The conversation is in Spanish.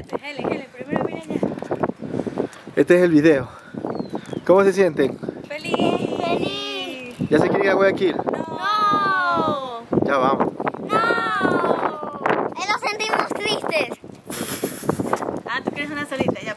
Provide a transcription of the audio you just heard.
Espérate, Helen, Helen, primero mira allá. Este es el video. ¿Cómo se sienten? ¡Feliz! ¡Feliz! ¿Ya se quiere ir a Guayaquil? ¡No! Ya vamos. ¡No! Nos sentimos tristes. Ah, ¿tú quieres una solita? ya.